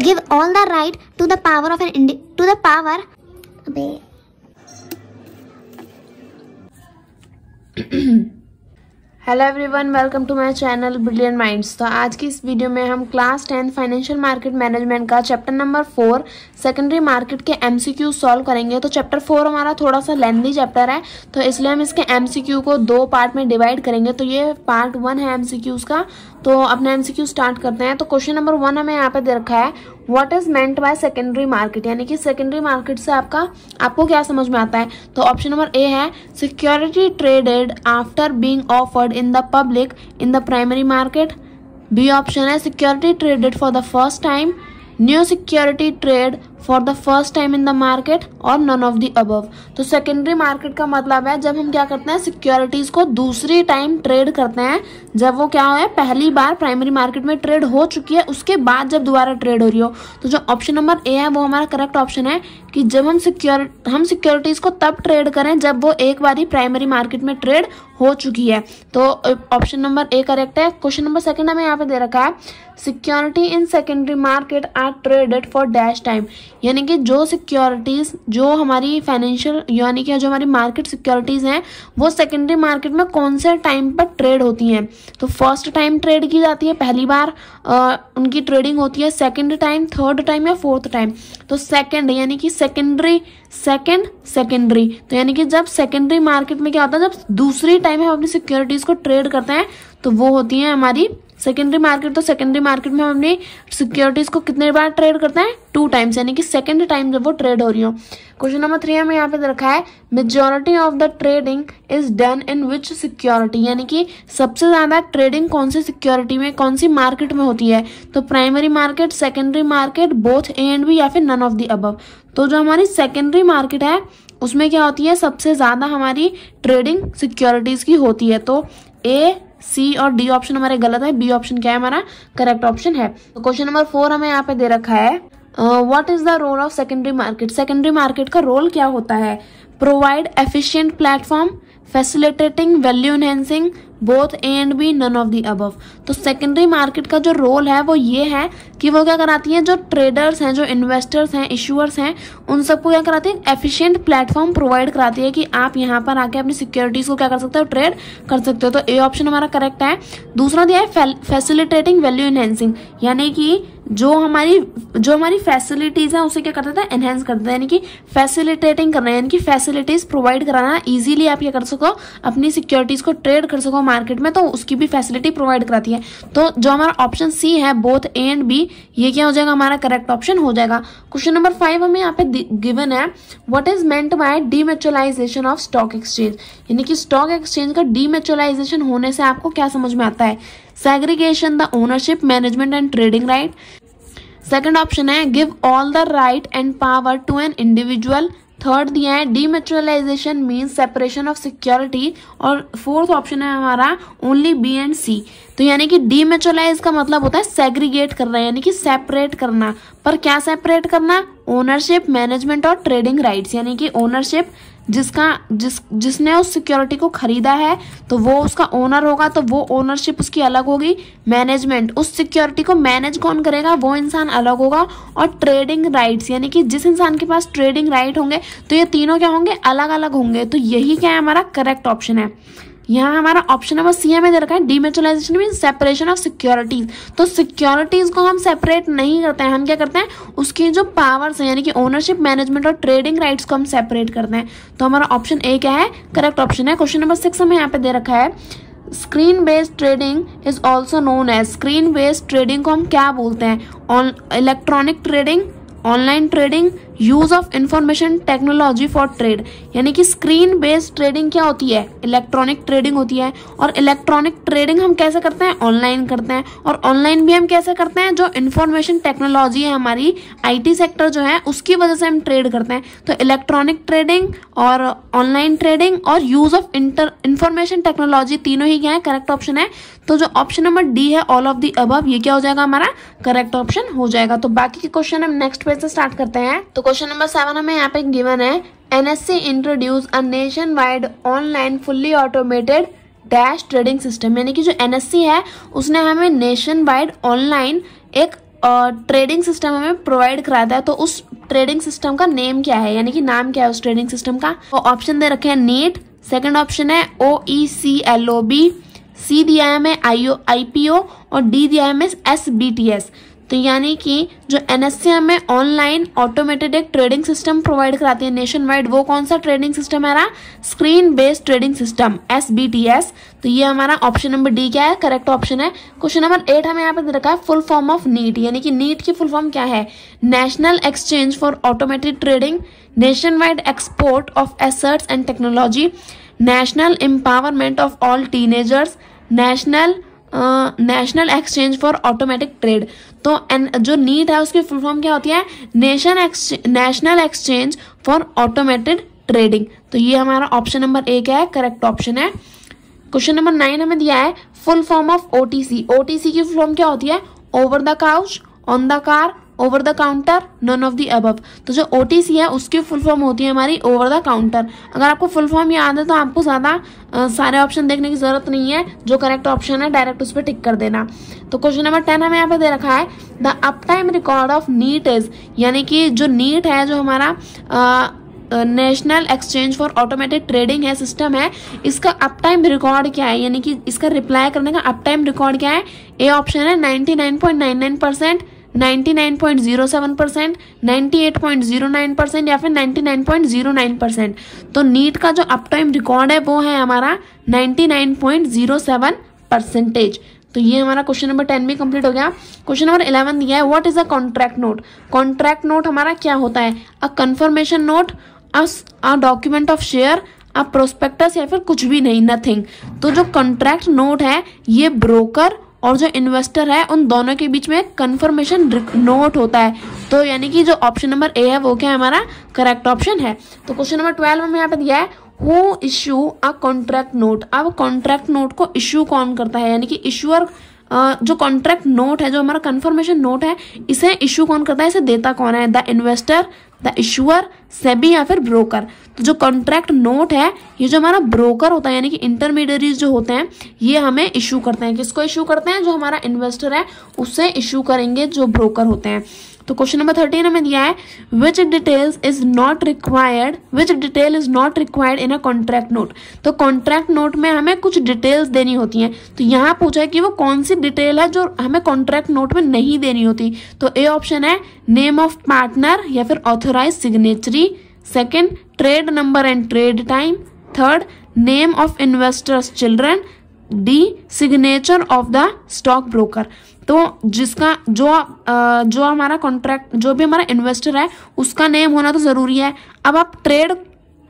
give all the right to the power of an indi- to the power. अबे hello everyone welcome to my channel brilliant minds तो आज की इस video में हम class tenth financial market management का chapter number four secondary market के MCQ solve करेंगे। तो चैप्टर फोर हमारा थोड़ा सा लेंदी चैप्टर है तो इसलिए हम इसके एमसीक्यू को दो पार्ट में डिवाइड करेंगे। तो ये पार्ट वन है एम का तो अपने एमसीक्यू स्टार्ट करते हैं। तो क्वेश्चन नंबर वन हमें यहाँ पे दे रखा है what is meant by secondary market यानी कि सेकेंडरी मार्केट से आपका, आपको क्या समझ में आता है? तो ऑप्शन नंबर ए है security traded after being offered in the public in the primary market B option है security traded for the first time new security trade for the first time in the market और none of the above तो secondary market का मतलब है जब हम क्या करते हैं सिक्योरिटीज को दूसरी टाइम ट्रेड करते हैं, जब वो क्या है, पहली बार प्राइमरी मार्केट में ट्रेड हो चुकी है, उसके बाद जब दोबारा ट्रेड हो रही हो। तो जो ऑप्शन नंबर ए है, वो हमारा करेक्ट ऑप्शन है कि जब हम सिक्योर हम सिक्योरिटीज को तब ट्रेड करें जब वो एक बार ही प्राइमरी मार्केट में ट्रेड हो चुकी है। तो ऑप्शन नंबर ए करेक्ट है। क्वेश्चन नंबर सेकंड हमें यहाँ पे दे रखा है security in secondary market are traded for dash time यानी कि जो सिक्योरिटीज जो हमारी फाइनेंशियल यानी कि जो हमारी मार्केट सिक्योरिटीज हैं वो सेकेंडरी मार्केट में कौन से टाइम पर ट्रेड होती हैं? तो फ़र्स्ट टाइम ट्रेड की जाती है पहली बार आ, उनकी ट्रेडिंग होती है सेकेंड टाइम थर्ड टाइम या फोर्थ टाइम तो सेकेंड यानी कि सेकेंडरी सेकेंड सेकेंडरी तो यानी कि जब सेकेंडरी मार्केट में क्या होता है जब दूसरी टाइम हम अपनी सिक्योरिटीज को ट्रेड करते हैं तो वो होती है हमारी सेकेंडरी मार्केट तो सेकेंडरी मार्केट में हम अपनी सिक्योरिटीज को कितने बार ट्रेड करते हैं? टू टाइम्स यानी कि सेकेंड टाइम जब वो ट्रेड हो रही हो। क्वेश्चन नंबर थ्री हमें यहाँ पे रखा है majority of the trading is done in which security यानी कि सबसे ज़्यादा ट्रेडिंग कौन सी सिक्योरिटी में, कौन सी मार्केट में होती है? तो primary market secondary market both A and B या फिर नन ऑफ़ द अबव तो जो हमारी सेकेंडरी मार्केट है, उसमें क्या होती है? सबसे ज़्यादा हमारी ट्रेडिंग सिक्योरिटीज की होती है। तो ए सी और डी ऑप्शन हमारे गलत है बी ऑप्शन क्या है हमारा? करेक्ट ऑप्शन है। क्वेश्चन नंबर फोर हमें यहाँ पे दे रखा है what is the role of secondary market secondary market का रोल क्या होता है? Provide efficient platform facilitating value enhancing both A and B none of the above तो सेकेंडरी मार्केट का जो रोल है, वो ये है कि वो क्या कराती है, जो ट्रेडर्स हैं, जो इन्वेस्टर्स हैं इशूअर्स हैं, उन सबको क्या कराती है एफिशिएंट प्लेटफॉर्म प्रोवाइड कराती है कि आप यहाँ पर आके अपनी सिक्योरिटीज को क्या कर सकते हो ट्रेड कर सकते हो। तो ए ऑप्शन हमारा करेक्ट है। दूसरा दिया है फैसिलिटेटिंग वैल्यू इनहेंसिंग यानी कि जो हमारी जो हमारी फैसिलिटीज़ है, उसे क्या करता था एनहेंस करता है, यानी कि फैसिलिटेटिंग करना यानी कि फैसिलिटीज़ प्रोवाइड कराना इजीली आप क्या कर सको? अपनी सिक्योरिटीज को ट्रेड कर सको मार्केट में तो उसकी भी फैसिलिटी प्रोवाइड कराती है। तो जो हमारा ऑप्शन सी है बोथ ए एंड बी ये क्या हो जाएगा? हमारा करेक्ट ऑप्शन हो जाएगा। क्वेश्चन नंबर फाइव हमें यहाँ पे गिवन है what is meant by demutualisation of stock exchange यानी कि स्टॉक एक्सचेंज का डीमेचुअलाइजेशन होने से आपको क्या समझ में आता है? Segregation the ownership management and trading right second option है give all the right and power to an individual third दिया है demutualisation mean separation of security और फोर्थ ऑप्शन है हमारा ओनली बी एंड सी तो यानी कि डीमेचुअलाइज का मतलब होता है सेग्रीगेट करना, यानी कि सेपरेट करना. पर क्या सेपरेट करना? ओनरशिप मैनेजमेंट और ट्रेडिंग राइट्स यानी कि ओनरशिप जिसका, जिस, जिसने उस सिक्योरिटी को खरीदा है तो वो उसका ओनर होगा तो वो ओनरशिप उसकी अलग होगी। मैनेजमेंट उस सिक्योरिटी को मैनेज कौन करेगा? वो इंसान अलग होगा। और ट्रेडिंग राइट्स यानी कि जिस इंसान के पास ट्रेडिंग राइट होंगे तो ये तीनों क्या होंगे? अलग अलग होंगे। तो यही क्या है हमारा करेक्ट ऑप्शन है। यहाँ हमारा ऑप्शन नंबर सी में दे रखा है demutualisation mean separation of securities तो सिक्योरिटीज को हम सेपरेट नहीं करते हैं, हम क्या करते हैं? उसकी जो पावर्स हैं, यानी कि ओनरशिप मैनेजमेंट और ट्रेडिंग राइट्स को हम सेपरेट करते हैं. तो हमारा ऑप्शन ए क्या है? करेक्ट ऑप्शन है. क्वेश्चन नंबर सिक्स हमें यहाँ पे दे रखा है screen based trading is also known as screen based trading को हम क्या बोलते हैं? Electronic trading online trading use of information technology for trade यानी कि स्क्रीन बेस्ड ट्रेडिंग क्या होती है? इलेक्ट्रॉनिक ट्रेडिंग होती है। और इलेक्ट्रॉनिक ट्रेडिंग हम कैसे करते हैं? ऑनलाइन करते हैं। और ऑनलाइन भी हम कैसे करते हैं? जो इंफॉर्मेशन टेक्नोलॉजी है हमारी आईटी सेक्टर जो है, उसकी वजह से हम ट्रेड करते हैं। तो इलेक्ट्रॉनिक ट्रेडिंग और ऑनलाइन ट्रेडिंग और use of inter information technology तीनों ही क्या है? करेक्ट ऑप्शन है। तो जो ऑप्शन नंबर डी है ऑल ऑफ़ दी अबव ये क्या हो जाएगा हमारा? करेक्ट ऑप्शन हो जाएगा। तो बाकी के क्वेश्चन हम नेक्स्ट पेज से स्टार्ट करते हैं। तो क्वेश्चन नंबर सेवन हमें यहाँ पे गिवन है NSC introduce a nationwide online fully automated dash trading system यानी कि जो एनएससी है, उसने हमें नेशन वाइड ऑनलाइन एक ट्रेडिंग सिस्टम हमें प्रोवाइड कराता है। तो उस ट्रेडिंग सिस्टम का नेम क्या है? यानी कि नाम क्या है उस ट्रेडिंग सिस्टम का? तो ऑप्शन दे रखे हैं नीट सेकंड ऑप्शन है ओ ई C L O B C दिया है हमें आई ओ आई पी ओ और डी दिया है हमें एस बी टी एस तो यानी कि जो एनएससी में ऑनलाइन ऑटोमेटेड एक ट्रेडिंग सिस्टम प्रोवाइड कराती है नेशन वाइड वो कौन सा ट्रेडिंग सिस्टम है screen based trading system S B T S तो ये हमारा ऑप्शन नंबर डी क्या है? करेक्ट ऑप्शन है। क्वेश्चन नंबर एट हमें यहाँ पे दे रखा है फुल फॉर्म ऑफ़ नीट यानी कि नीट की फुल फॉर्म क्या है? National exchange for automated trading nationwide export of assets and technology national empowerment of all teenagers national national exchange for automatic trade तो एन जो नीट है उसकी full form क्या होती है? Nation national exchange for automated trading तो ये हमारा ऑप्शन नंबर एक है करेक्ट ऑप्शन है. क्वेश्चन नंबर नाइन हमें दिया है full form of OTC OTC की फुल फॉर्म क्या होती है? Over the couch on the car over the counter none of the above तो जो ओटीसी है, उसकी फुल फॉर्म होती है हमारी ओवर द काउंटर अगर आपको फुल फॉर्म याद है तो आपको ज़्यादा सारे ऑप्शन देखने की ज़रूरत नहीं है। जो करेक्ट ऑप्शन है डायरेक्ट उस पर टिक कर देना। तो क्वेश्चन नंबर टेन हमें यहाँ पे दे रखा है the uptime record of NEAT is यानी कि जो नीट है, जो हमारा national exchange for automatic trading है सिस्टम है, इसका अप टाइम रिकॉर्ड क्या है? यानी कि इसका रिप्लाई करने का अप टाइम रिकॉर्ड क्या है? ए ऑप्शन है 99.99 परसेंट 99.07 परसेंट नाइन्टी परसेंट या फिर 99.09 परसेंट। तो नीट का जो अप टाइम रिकॉर्ड है वो है हमारा 99.07 परसेंटेज। तो ये हमारा क्वेश्चन नंबर टेन भी कंप्लीट हो गया। क्वेश्चन नंबर इलेवन दिया है what is a contract note contract note हमारा क्या होता है? A confirmation note a document of share a prospectus या फिर कुछ भी नहीं नथिंग तो जो कॉन्ट्रैक्ट नोट है, ये ब्रोकर और जो इन्वेस्टर है, उन दोनों के बीच में कंफर्मेशन नोट होता है। तो यानी कि जो ऑप्शन नंबर ए है, वो क्या है हमारा? करेक्ट ऑप्शन है। तो क्वेश्चन नंबर ट्वेल्व में यहाँ पे दिया है who issue a contract note अब कॉन्ट्रैक्ट नोट को इश्यू कौन करता है? यानी कि इश्यूअर जो कॉन्ट्रैक्ट नोट है, जो हमारा कंफर्मेशन नोट है, इसे इश्यू कौन करता है? इसे देता कौन है? The investor the issuer SEBI या फिर ब्रोकर तो जो कॉन्ट्रैक्ट नोट है, ये जो हमारा ब्रोकर होता है, यानी कि इंटरमीडियरीज जो होते हैं, ये हमें इशू करते हैं. किसको इशू करते हैं? जो हमारा इन्वेस्टर है, उसे इशू करेंगे जो ब्रोकर होते हैं. तो क्वेश्चन नंबर थर्टीन हमें दिया है which details is not required which detail is not required in a contract note तो कॉन्ट्रैक्ट नोट में हमें कुछ डिटेल्स देनी होती हैं। तो यहाँ पूछा है कि वो कौन सी डिटेल है जो हमें कॉन्ट्रैक्ट नोट में नहीं देनी होती? तो ए ऑप्शन है नेम ऑफ़ पार्टनर या फिर authorise signatory second trade number and trade time third name of investors children D signature of the stock broker तो जिसका जो जो हमारा कॉन्ट्रैक्ट जो भी हमारा इन्वेस्टर है, उसका नेम होना तो ज़रूरी है। अब आप ट्रेड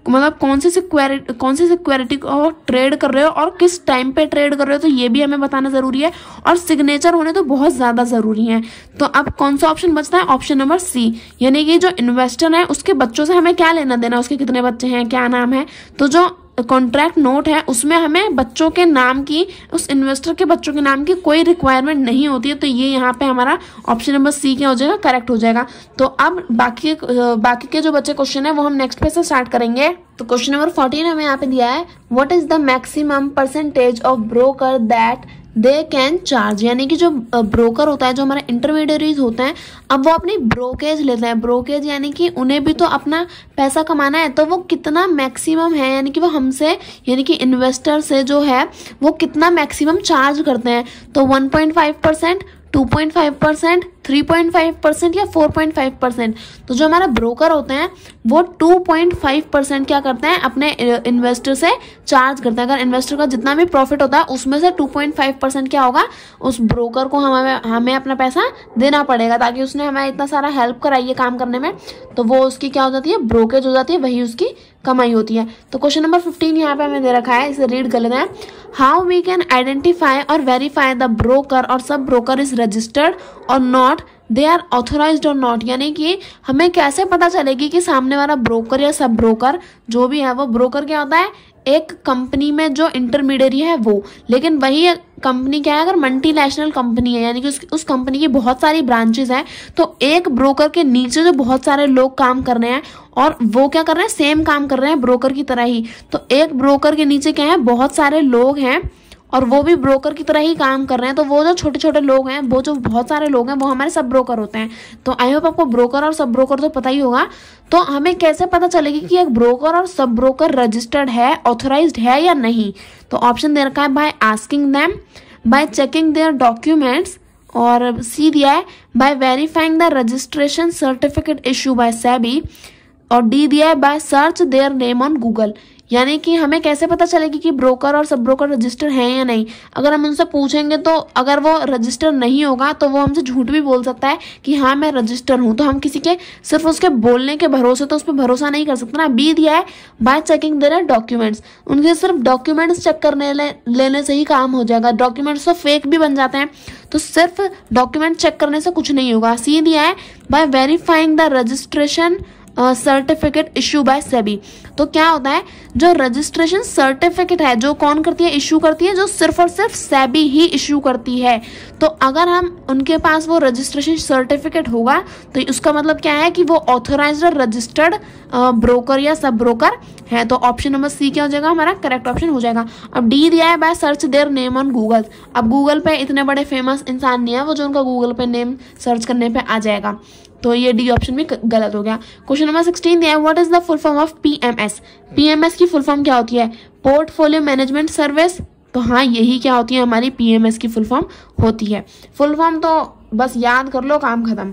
मतलब कौन सी सिक्योरिटी कौन सी सिक्योरिटी को ट्रेड कर रहे हो और किस टाइम पे ट्रेड कर रहे हो तो ये भी हमें बताना ज़रूरी है। और सिग्नेचर होने तो बहुत ज़्यादा ज़रूरी है। तो अब कौन सा ऑप्शन बचता है? ऑप्शन नंबर सी यानी कि जो इन्वेस्टर है, उसके बच्चों से हमें क्या लेना देना उसके कितने बच्चे हैं? क्या नाम है? तो जो कॉन्ट्रैक्ट नोट है, उसमें हमें बच्चों के नाम की, उस इन्वेस्टर के बच्चों के नाम की कोई रिक्वायरमेंट नहीं होती है तो ये यहाँ पे हमारा ऑप्शन नंबर सी क्या हो जाएगा? करेक्ट हो जाएगा। तो अब बाकी बाकी के जो बच्चे क्वेश्चन है, वो हम नेक्स्ट पे से स्टार्ट करेंगे। तो क्वेश्चन नंबर फोर्टीन हमें यहाँ पे दिया है what is the maximum percentage of broker that they can charge यानी कि जो ब्रोकर होता है, जो हमारे इंटरमीडियरीज होते हैं, अब वो अपनी ब्रोकेज लेते हैं। ब्रोकेज यानी कि उन्हें भी तो अपना पैसा कमाना है तो वो कितना मैक्सिमम है? यानी कि वो हमसे, यानी कि इन्वेस्टर से जो है, वो कितना मैक्सिमम चार्ज करते हैं? तो 1.5 परसेंट 2.5 परसेंट 3.5 परसेंट या 4.5 परसेंट तो जो हमारा ब्रोकर होते हैं, वो 2.5 परसेंट क्या करते हैं? अपने इन्वेस्टर से चार्ज करते हैं। अगर इन्वेस्टर का जितना भी प्रॉफिट होता है, उसमें से 2.5 परसेंट क्या होगा? उस ब्रोकर को हमें हमें अपना पैसा देना पड़ेगा, ताकि उसने हमें इतना सारा हेल्प कराई है काम करने में। तो वो उसकी क्या हो जाती है? ब्रोकेज हो जाती है, वही उसकी कमाई होती है। तो क्वेश्चन नंबर फिफ्टीन यहाँ पे हमें दे रखा है, इसे रीड कर लेते हैं। हाउ वी कैन आइडेंटिफाई और वेरीफाई द ब्रोकर और सब ब्रोकर इज़ रजिस्टर्ड और नॉट दे आर ऑथोराइज और नॉट यानी कि हमें कैसे पता चलेगी कि सामने वाला ब्रोकर या सब ब्रोकर जो भी है, वो ब्रोकर क्या होता है? एक कंपनी में जो इंटरमीडियरी है, वो। लेकिन वही कंपनी क्या है, अगर मल्टी नेशनल कंपनी है, यानी कि उस उस कंपनी की बहुत सारी ब्रांचेज हैं तो एक ब्रोकर के नीचे जो बहुत सारे लोग काम कर रहे हैं, और वो क्या कर रहे हैं? सेम काम कर रहे हैं ब्रोकर की तरह ही। तो एक ब्रोकर के नीचे क्या है, बहुत सारे लोग हैं और वो भी ब्रोकर की तरह ही काम कर रहे हैं। तो वो जो छोटे छोटे लोग हैं, वो जो बहुत सारे लोग हैं, वो हमारे सब ब्रोकर होते हैं। तो आई होप आपको ब्रोकर और सब ब्रोकर तो पता ही होगा। तो हमें कैसे पता चलेगी कि एक ब्रोकर और सब ब्रोकर रजिस्टर्ड है ऑथोराइज है या नहीं? तो ऑप्शन दे रखा है by asking them by checking their documents और सी दिया है by verifying the registration certificate issue by SEBI और डी दिया है by search their name on Google यानी कि हमें कैसे पता चलेगी कि ब्रोकर और सब ब्रोकर रजिस्टर हैं या नहीं? अगर हम उनसे पूछेंगे तो अगर वो रजिस्टर नहीं होगा तो वो हमसे झूठ भी बोल सकता है कि हाँ मैं रजिस्टर हूँ। तो हम किसी के सिर्फ़ उसके बोलने के भरोसे तो उस पर भरोसा नहीं कर सकते ना। बी दिया है बाय चेकिंग देर डॉक्यूमेंट्स उनके सिर्फ़ डॉक्यूमेंट्स चेक करने ले, लेने से ही काम हो जाएगा। डॉक्यूमेंट्स तो फेक भी बन जाते हैं। तो सिर्फ़ डॉक्यूमेंट चेक करने से कुछ नहीं होगा। सी दिया है by verifying the registration certificate issue by SEBI तो क्या होता है, जो रजिस्ट्रेशन सर्टिफिकेट है, जो कौन करती है इशू करती है, जो सिर्फ़ और सिर्फ़ सेबी ही इशू करती है। तो अगर हम, उनके पास वो रजिस्ट्रेशन सर्टिफिकेट होगा तो उसका मतलब क्या है कि वो ऑथोराइज रजिस्टर्ड ब्रोकर या सब ब्रोकर है। तो ऑप्शन नंबर सी क्या हो जाएगा? हमारा करेक्ट ऑप्शन हो जाएगा। अब डी दिया है by search their name on Google अब गूगल पे इतने बड़े फ़ेमस इंसान नहीं है वो, जो उनका गूगल पे नेम सर्च करने पे आ जाएगा। तो ये डी ऑप्शन भी गलत हो गया। क्वेश्चन नंबर सिक्सटीन दिया है what is the full form of PMS PMS की फुल फॉर्म क्या होती है? पोर्टफोलियो मैनेजमेंट सर्विस तो हाँ यही क्या होती है, हमारी पीएमएस की फुल फॉर्म होती है। फुल फॉर्म तो बस याद कर लो, काम खत्म।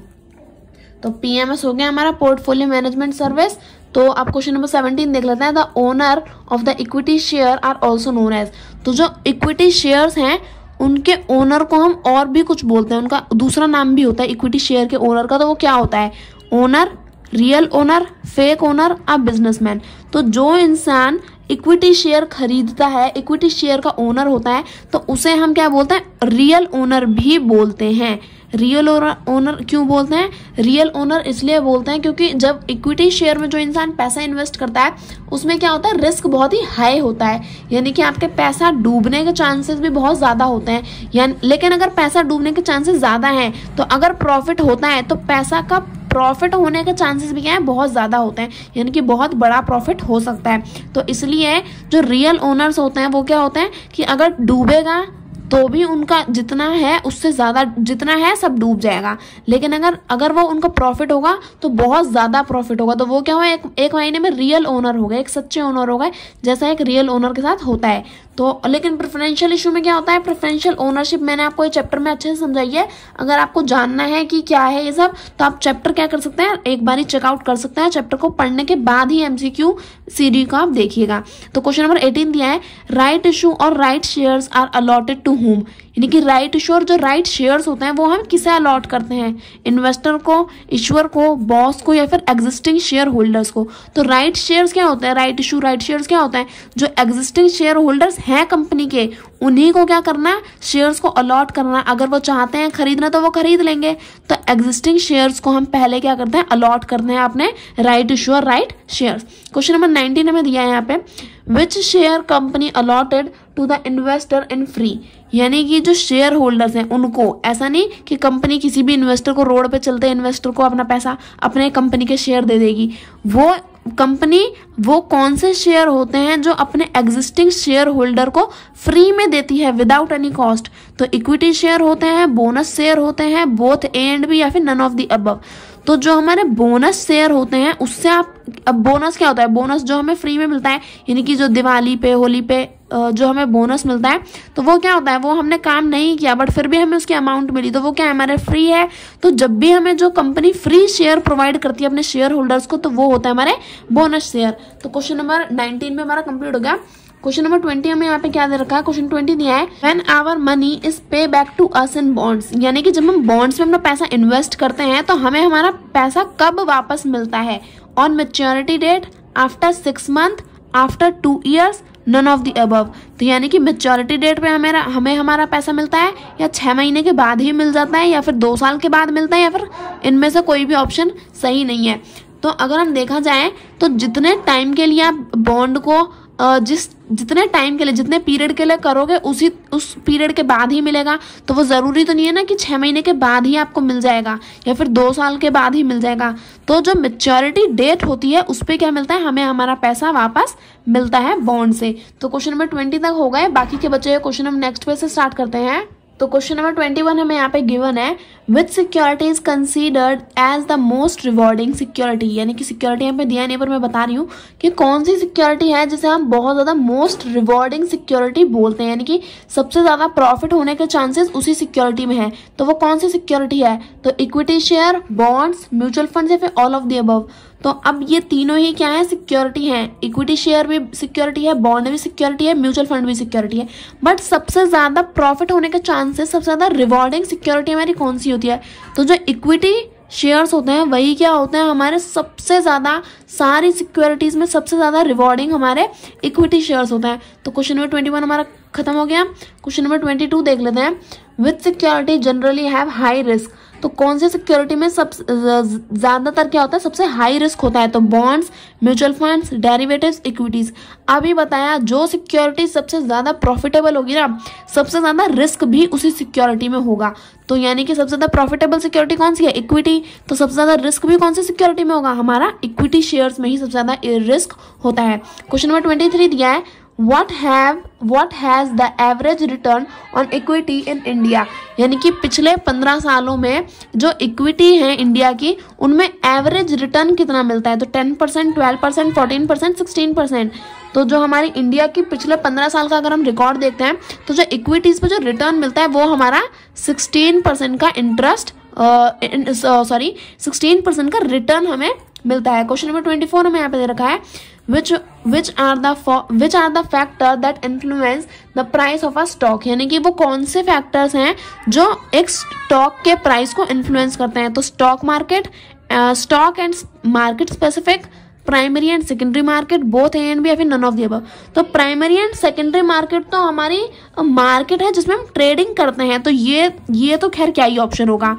तो पीएमएस हो गया हमारा पोर्टफोलियो मैनेजमेंट सर्विस तो आप क्वेश्चन नंबर सेवनटीन देख लेते हैं। The owner of the equity share are also known as तो जो इक्विटी शेयर्स हैं उनके ओनर को हम और भी कुछ बोलते हैं। उनका दूसरा नाम भी होता है इक्विटी शेयर के ओनर का तो वो क्या होता है? Owner real owner fake owner a businessman तो जो इंसान इक्विटी शेयर खरीदता है इक्विटी शेयर का ओनर होता है तो उसे हम क्या बोलते हैं? रियल ओनर भी बोलते हैं। रियल ओनर क्यों बोलते हैं? रियल ओनर इसलिए बोलते हैं क्योंकि जब इक्विटी शेयर में जो इंसान पैसा इन्वेस्ट करता है, उसमें क्या होता है? रिस्क बहुत ही हाई होता है। यानी कि आपके पैसा डूबने के चांसेस भी बहुत ज़्यादा होते हैं। यानी लेकिन अगर पैसा डूबने के चांसेस ज़्यादा हैं तो अगर प्रॉफिट होता है तो पैसा का प्रॉफिट होने के चांसेस भी क्या है, बहुत ज़्यादा होते हैं, यानी कि बहुत बड़ा प्रॉफिट हो सकता है। तो इसलिए जो रियल ओनर्स होते हैं, वो क्या होते हैं कि अगर डूबेगा तो भी उनका जितना है, उससे ज़्यादा, जितना है, सब डूब जाएगा। लेकिन अगर अगर वो उनका प्रॉफिट होगा तो बहुत ज़्यादा प्रॉफिट होगा। तो वो क्या हुआ, एक एक महीने में रियल ओनर हो गए, एक सच्चे ओनर हो गए, जैसा एक रियल ओनर के साथ होता है। तो लेकिन प्रेफरेंशियल इशू में क्या होता है? प्रेफरेंशियल ओनरशिप मैंने आपको ये चैप्टर में अच्छे से समझाई है। अगर आपको जानना है कि क्या है ये सब तो आप चैप्टर क्या कर सकते हैं? एक बार ही चेकआउट कर सकते हैं। चैप्टर को पढ़ने के बाद ही एमसीक्यू सीडी को आप देखिएगा। तो क्वेश्चन नंबर एटीन दिया है राइट इशू और right shares are allotted to whom यानी कि राइट इशू और जो राइट शेयर्स होते हैं, वो हम किसे अलॉट करते हैं? इन्वेस्टर को इश्यूर को बॉस को या फिर एग्जिस्टिंग शेयर होल्डर्स को। तो राइट शेयर्स क्या होते हैं? राइट इशू राइट शेयर्स क्या होता है? जो एग्जिस्टिंग शेयर होल्डर्स हैं कंपनी के, उन्हीं को क्या करना है? शेयर्स को अलॉट करना अगर वो चाहते हैं खरीदना तो वो खरीद लेंगे। तो एग्जिस्टिंग शेयर्स को हम पहले क्या करते हैं? अलॉट करते हैं अपने राइट इशू और right shares question number nineteen हमें दिया है यहाँ पे। Which share company allotted to the investor in free यानी कि जो शेयर होल्डर्स हैं, उनको। ऐसा नहीं कि कंपनी किसी भी इन्वेस्टर को, रोड पे चलते इन्वेस्टर को अपना पैसा अपने कंपनी के शेयर दे देगी। वो कंपनी वो कौन से शेयर होते हैं जो अपने एग्जिस्टिंग शेयर होल्डर को फ्री में देती है विदाउट एनी कॉस्ट तो इक्विटी शेयर होते हैं बोनस शेयर होते हैं बोथ ए एंड बी या फिर नन ऑफ़ दी अबव तो जो हमारे बोनस शेयर होते हैं, उससे आप अब बोनस क्या होता है? बोनस जो हमें फ्री में मिलता है, यानी कि जो दिवाली पे, होली पे जो हमें बोनस मिलता है तो वो क्या होता है? वो हमने काम नहीं किया बट फिर भी हमें उसकी अमाउंट मिली तो वो क्या हमारे फ्री है। तो जब भी हमें जो कंपनी फ्री शेयर प्रोवाइड करती है अपने शेयर होल्डर्स को तो वो होता है हमारे बोनस शेयर तो क्वेश्चन नंबर नाइनटीन में हमारा कंप्लीट हो गया। क्वेश्चन नंबर ट्वेंटी हमें यहाँ पे क्या दे रखा है? क्वेश्चन ट्वेंटी दिया है when our money is pay back to us in bonds यानी कि जब हम बॉन्ड्स में अपना पैसा इन्वेस्ट करते हैं तो हमें हमारा पैसा कब वापस मिलता है? On maturity date after six month after two years none of the above तो यानी कि मेच्योरिटी डेट पे हमें हमें हमारा पैसा मिलता है, या छः महीने के बाद ही मिल जाता है, या फिर दो साल के बाद मिलता है, या फिर इनमें से कोई भी ऑप्शन सही नहीं है। तो अगर हम देखा जाए तो जितने टाइम के लिए आप बॉन्ड को जिस, जितने टाइम के लिए, जितने पीरियड के लिए करोगे, उसी, उस पीरियड के बाद ही मिलेगा। तो वो ज़रूरी तो नहीं है ना कि छः महीने के बाद ही आपको मिल जाएगा, या फिर दो साल के बाद ही मिल जाएगा। तो जो मेच्योरिटी डेट होती है, उस पर क्या मिलता है? हमें हमारा पैसा वापस मिलता है बॉन्ड से। तो क्वेश्चन नंबर ट्वेंटी तक हो गए, बाकी के बच्चे क्वेश्चन हम नेक्स्ट पे से स्टार्ट करते हैं। तो क्वेश्चन नंबर ट्वेंटी वन हमें यहाँ पे गिवन है which security is considered as the most rewarding security यानी कि सिक्योरिटी यहाँ पे दिया नहीं, पर मैं बता रही हूँ कि कौन सी सिक्योरिटी है जिसे हम बहुत ज़्यादा मोस्ट रिवॉर्डिंग सिक्योरिटी बोलते हैं। यानी कि सबसे ज़्यादा प्रॉफिट होने के चांसेस उसी सिक्योरिटी में है। तो वो कौन सी सिक्योरिटी है? तो equity share bonds mutual fund या फिर ऑल ऑफ़ दी अबव तो अब ये तीनों ही क्या है? सिक्योरिटी है। इक्विटी शेयर भी सिक्योरिटी है बॉन्ड भी सिक्योरिटी है म्यूचुअल फंड भी सिक्योरिटी है। बट सबसे ज़्यादा प्रॉफिट होने के चांसेस सबसे ज़्यादा रिवॉर्डिंग सिक्योरिटी हमारी कौन सी होती है? तो जो इक्विटी शेयर्स होते हैं, वही क्या होते हैं? हमारे सबसे ज़्यादा सारी सिक्योरिटीज़ में सबसे ज़्यादा रिवॉर्डिंग हमारे इक्विटी शेयर्स होते हैं। तो क्वेश्चन नंबर ट्वेंटी वन हमारा खत्म हो गया। क्वेश्चन नंबर ट्वेंटी टू देख लेते हैं। With security generally have high risk तो कौन सी सिक्योरिटी में सब ज़्यादातर क्या होता है, सबसे हाई रिस्क होता है? तो bonds mutual funds derivatives equities अभी बताया, जो सिक्योरिटी सबसे ज़्यादा प्रॉफिटेबल होगी ना, सबसे ज़्यादा रिस्क भी उसी सिक्योरिटी में होगा। तो यानी कि सबसे ज़्यादा प्रॉफिटेबल सिक्योरिटी कौन सी है? इक्विटी तो सबसे ज़्यादा रिस्क भी कौन सी सिक्योरिटी में होगा? हमारा इक्विटी शेयर्स में ही सबसे ज़्यादा रिस्क होता है। क्वेश्चन नंबर ट्वेंटी थ्री दिया है what have what has the average return on equity in India यानी कि पिछले पंद्रह सालों में जो इक्विटी है इंडिया की, उनमें एवरेज रिटर्न कितना मिलता है? तो ten percent twelve percent fourteen percent sixteen percent तो जो हमारी इंडिया की पिछले पंद्रह साल का अगर हम रिकॉर्ड देखते हैं तो जो इक्विटीज पे जो रिटर्न मिलता है, वो हमारा सिक्सटीन परसेंट का इंटरेस्ट सॉरी सिक्सटीन परसेंट का रिटर्न हमें मिलता है। क्वेश्चन नंबर ट्वेंटी फोर हमें यहाँ पे दे रखा है। Which which are the which are the factor that influence the price of a stock यानी कि वो कौन से फैक्टर्स हैं जो एक स्टॉक के प्राइस को इन्फ्लुएंस करते हैं? तो stock market stock and market specific primary and secondary market both A and B या फिर नन ऑफ़ दी अब तो प्राइमरी एंड सेकेंडरी मार्केट तो हमारी मार्केट है जिसमें हम ट्रेडिंग करते हैं। तो ये ये तो खैर क्या ही ऑप्शन होगा?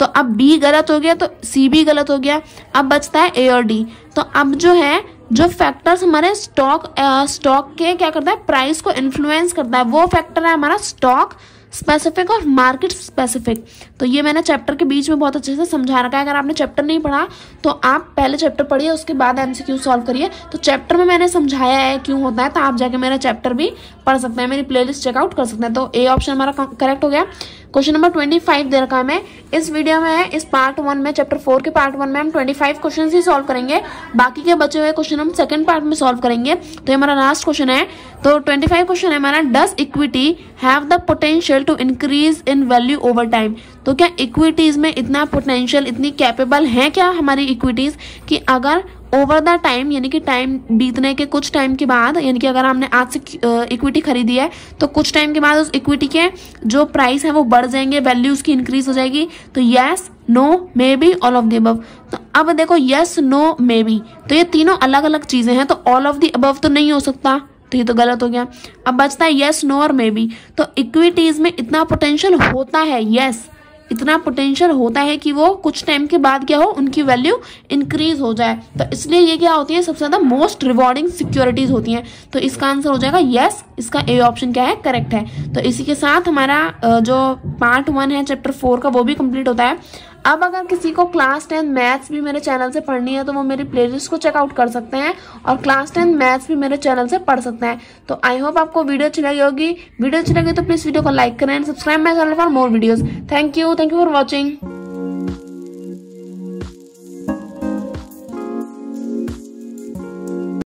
तो अब बी गलत हो गया तो सी भी गलत हो गया। अब बचता है ए और डी तो अब जो है, जो फैक्टर्स हमारे स्टॉक स्टॉक के क्या करता है प्राइस को इन्फ्लुएंस करता है, वो फैक्टर है हमारा स्टॉक स्पेसिफिक और मार्केट स्पेसिफिक तो ये मैंने चैप्टर के बीच में बहुत अच्छे से समझा रखा है। अगर आपने चैप्टर नहीं पढ़ा तो आप पहले चैप्टर पढ़िए, उसके बाद एमसीक्यू सॉल्व करिए। तो चैप्टर में मैंने समझाया है क्यों होता है तो आप जाके मेरा चैप्टर भी पढ़ सकते हैं, मेरी प्लेलिस्ट चेकआउट कर सकते हैं। तो ए ऑप्शन हमारा करेक्ट हो गया। क्वेश्चन नंबर ट्वेंटी फाइव दे रखा है मैं इस वीडियो में, इस पार्ट वन में चैप्टर फोर के पार्ट वन में हम ट्वेंटी फाइव क्वेश्चन ही सॉल्व करेंगे। बाकी के बचे हुए क्वेश्चन हम सेकंड पार्ट में सॉल्व करेंगे। तो ये हमारा लास्ट क्वेश्चन है। तो ट्वेंटी फाइव क्वेश्चन है हमारा does equity have the potential to increase in value over time तो क्या इक्विटीज में इतना पोटेंशियल इतनी कैपेबल है क्या हमारी इक्विटीज कि अगर ओवर द टाइम यानी कि टाइम बीतने के कुछ टाइम के बाद, यानी कि अगर हमने आज से इक्विटी खरीदी है तो कुछ टाइम के बाद उस इक्विटी के जो प्राइस है वो बढ़ जाएँगे वैल्यू उसकी इंक्रीज हो जाएगी। तो yes no maybe all of the above तो अब देखो यस नो मे बी तो ये तीनों अलग अलग चीज़ें हैं तो ऑल ऑफ़ द अबव तो नहीं हो सकता। तो ये तो गलत हो गया। अब बचता है यस नो और मे बी तो इक्विटीज में इतना पोटेंशियल होता है यस इतना पोटेंशियल होता है कि वो कुछ टाइम के बाद क्या हो, उनकी वैल्यू इंक्रीज हो जाए। तो इसलिए ये क्या होती है, सबसे ज़्यादा मोस्ट रिवॉर्डिंग सिक्योरिटीज होती हैं। तो इसका आंसर हो जाएगा यस इसका ए ऑप्शन क्या है करेक्ट है। तो इसी के साथ हमारा जो पार्ट वन है चैप्टर फोर का, वो भी कंप्लीट होता है। अब अगर किसी को क्लास टेन मैथ्स भी मेरे चैनल से पढ़नी है तो वो मेरी प्लेलिस्ट को चेकआउट कर सकते हैं और क्लास टेन मैथ्स भी मेरे चैनल से पढ़ सकते हैं। तो आई होप आपको वीडियो अच्छी लगी होगी। वीडियो अच्छी लगी तो प्लीज़ वीडियो को लाइक करें subscribe my channel for more videos thank you thank you for watching